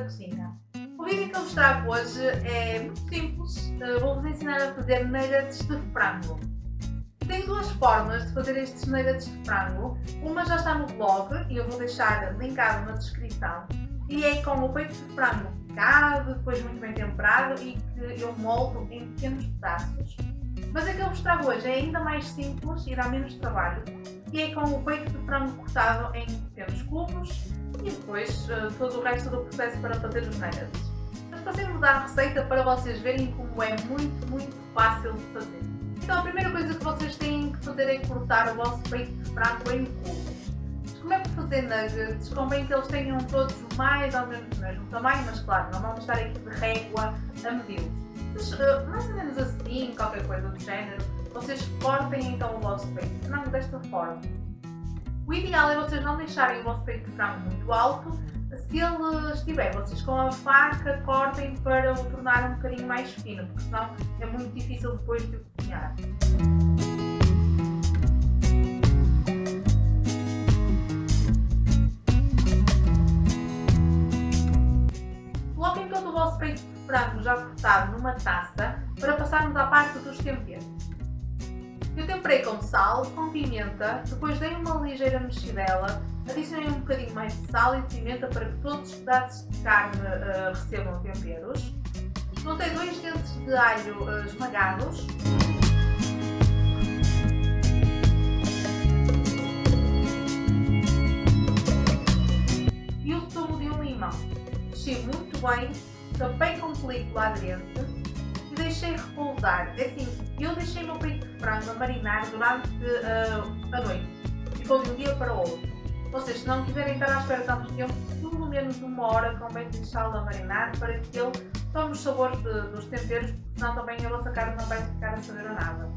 cozinha. O vídeo que eu vos trago hoje é muito simples, uh, vou-vos ensinar a fazer nuggets de frango. Tem duas formas de fazer estes nuggets de frango. Uma já está no blog e eu vou deixar linkado na descrição. E é com o peito de frango picado, depois muito bem temperado e que eu moldo em pequenos pedaços. Mas a que eu vos trago hoje é ainda mais simples e dá menos trabalho. E é com o peito de frango cortado em pequenos cubos e depois uh, todo o resto do processo para fazer os nuggets. Mas passei-vos a receita para vocês verem como é muito, muito fácil de fazer. Então a primeira coisa que vocês têm que fazer é cortar o vosso peito de frango em cubos. Como é que fazer nuggets? Convém que eles tenham todos mais ou menos o mesmo tamanho, mas claro, não vamos estar aqui de régua a medi-los. Mas uh, mais ou menos assim, qualquer coisa do género, vocês cortem então o vosso peito de frango desta forma. O ideal é vocês não deixarem o vosso peito frango muito alto. Se ele estiver, vocês com a faca cortem para o tornar um bocadinho mais fino, porque senão é muito difícil depois de cozinhar. Coloquem todo o vosso peito de frango já cortado numa taça para passarmos à parte dos temperos. Eu temperei com sal, com pimenta, depois dei uma ligeira mexidela, adicionei um bocadinho mais de sal e de pimenta para que todos os pedaços de carne uh, recebam temperos. Juntei dois dentes de alho uh, esmagados. E o sumo de um limão. Mexi muito bem, tapei com película aderente deixei repousar. É assim, eu deixei o meu peito de frango a marinar durante uh, a noite. Ficou de um dia para o outro. Vocês, se não quiserem estar à espera tanto tempo, pelo menos uma hora convém deixá-lo a marinar para que ele tome os sabores de, dos temperos, porque senão também a vossa carne não vai ficar a saber a nada.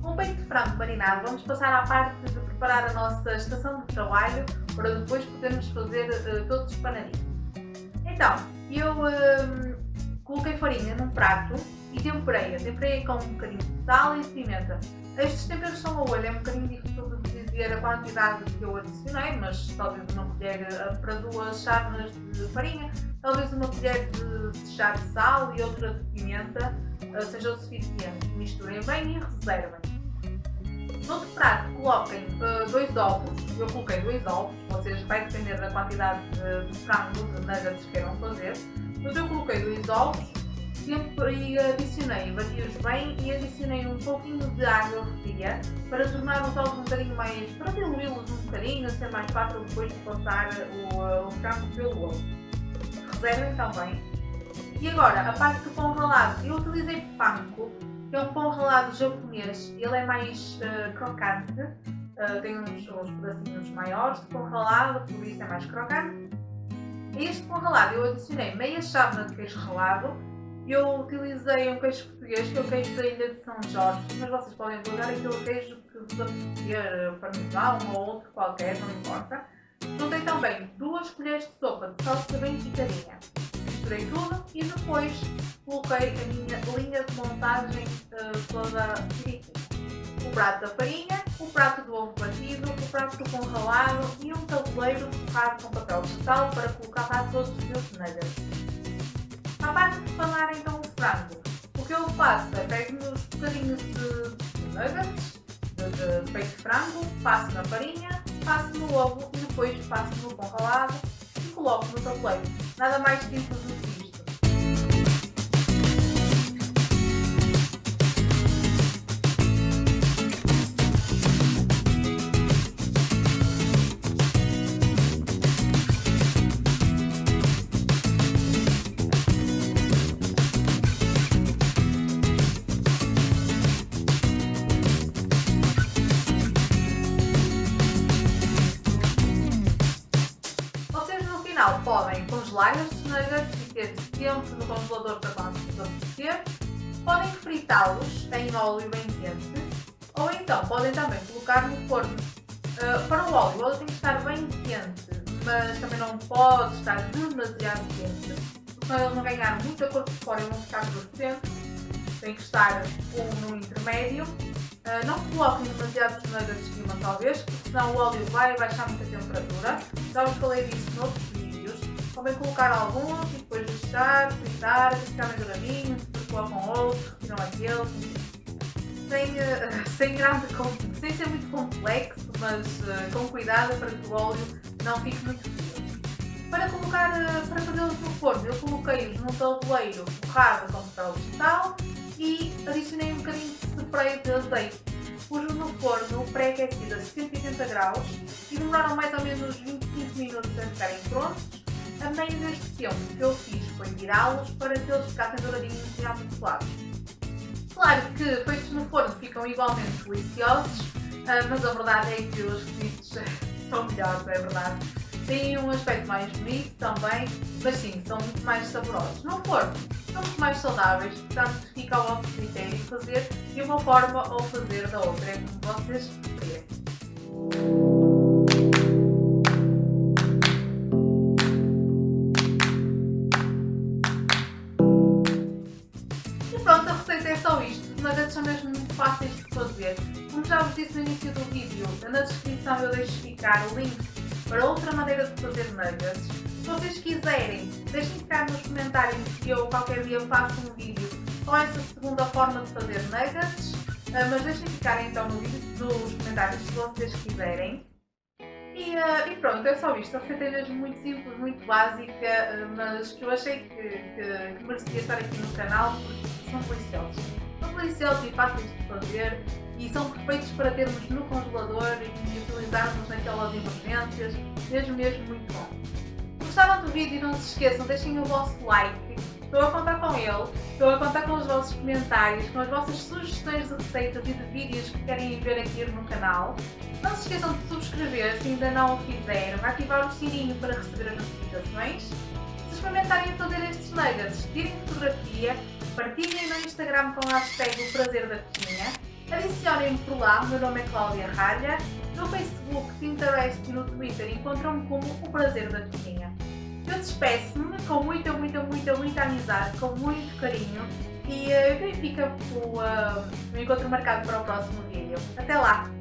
Com o peito de frango marinado, vamos passar à parte de preparar a nossa estação de trabalho para depois podermos fazer uh, todos os panadinhos. Então, eu uh, coloquei farinha num prato e temperei-a. Temperei com um bocadinho de sal e pimenta. Estes temperos são a olho, é um bocadinho difícil de dizer a quantidade que eu adicionei, mas talvez uma colher eh, para duas chávenas de farinha, talvez uma colher de, chá de sal e outra de pimenta eh, seja o suficiente. Misturem bem e reservem. No prato coloquem uh, dois ovos, eu coloquei dois ovos, vocês vai depender da quantidade de, de frango, de nuggets que queiram fazer, mas eu coloquei dois ovos, e adicionei, bati-os bem e adicionei um pouquinho de água fria para tornar os ovos um bocadinho mais, para diluí-los um bocadinho, ser mais fácil depois de passar o, o frango pelo ovo. Reservem também. E agora, a parte do pão ralado, eu utilizei panko, que é um pão ralado japonês, ele é mais uh, crocante, uh, tem uns, uns pedacinhos maiores de pão ralado, por isso é mais crocante. Este pão ralado eu adicionei meia chávena de queijo ralado, eu utilizei um queijo português, que é o queijo da Ilha de São Jorge, mas vocês podem utilizar aquele queijo que vos apetecer, parmesão ou outro qualquer, não importa. Juntei também duas colheres de sopa de salsa bem picadinha. Misturei tudo e depois coloquei a minha linha de montagem uh, toda direitinha. O prato da farinha, o prato do ovo batido, o prato do pão ralado e um tabuleiro forrado com papel vegetal para colocar lá todos os meus nuggets. A parte de falar então o frango, o que eu faço é pego uns bocadinhos de nuggets, de, de peito de frango, passo na farinha, passo no ovo e depois passo no pão ralado e coloco no tabuleiro. Nada mais simples do que podem congelar estes nuggets e ter tempo no congelador para quando se apetecer. Podem fritá-los em óleo bem quente ou então podem também colocar no forno. Uh, para o óleo, ele tem que estar bem quente, mas também não pode estar demasiado quente, porque eles vão ganhar muita cor por fora e vão ficar fluorescentes. Tem que estar um no intermédio. Uh, não coloquem demasiados nuggets de uma tal vez, porque senão o óleo vai baixar muito a temperatura. Já vos falei disso noutros vídeos Convém colocar alguns e depois deixar, fritar, ficar mais douradinho, depois colocam outro, retiram aquele. Sem, uh, sem, grande, sem ser muito complexo, mas uh, com cuidado para que o óleo não fique muito frio. Para colocar, uh, para fazê-los no forno, eu coloquei-os num tabuleiro forrado com papel vegetal e adicionei um bocadinho de spray de azeite. Pus-os no forno pré-aquecido a 180 graus e demoraram mais ou menos 25 minutos a ficarem prontos. Meio deste tempo que eu fiz foi virá-los para que eles ficassem douradinhos e amontoados. Claro que feitos no forno ficam igualmente deliciosos, ah, mas a verdade é que os fritos são melhores, é verdade. Têm um aspecto mais bonito também, mas sim, são muito mais saborosos. No forno, são muito mais saudáveis, portanto fica ao vosso critério fazer de uma forma ou fazer da outra, é como vocês preferem. são mesmo muito fáceis de fazer. Como já vos disse no início do vídeo, na descrição eu deixo ficar o link para outra maneira de fazer nuggets. Se vocês quiserem, deixem ficar nos comentários que eu qualquer dia faço um vídeo com essa segunda forma de fazer nuggets. Ah, mas deixem ficar então nos comentários se vocês quiserem. E, uh, e, pronto, é só isto. Receita é mesmo muito simples, muito básica, uh, mas que eu achei que, que, que merecia estar aqui no canal porque são são deliciosos e fáceis de fazer e são perfeitos para termos no congelador e utilizarmos naquelas emergências, mesmo mesmo muito bom. Gostaram do vídeo? Não se esqueçam, deixem o vosso like. Estou a contar com ele, estou a contar com os vossos comentários, com as vossas sugestões de receitas e de vídeos que querem ver aqui no canal. Não se esqueçam de subscrever se ainda não o fizeram, ativar o sininho para receber as notificações. Se experimentarem fazer estes nuggets, tirem fotografia partilhem Instagram com o hashtag O Prazer da Cozinha, adicionem-me por lá, meu nome é Cláudia Ralha, no Facebook, Pinterest e no Twitter encontram-me como O Prazer da Cozinha. Eu despeço-me com muita, muita, muita, muita amizade, com muito carinho e uh, o uh, encontro marcado para o próximo vídeo. Até lá!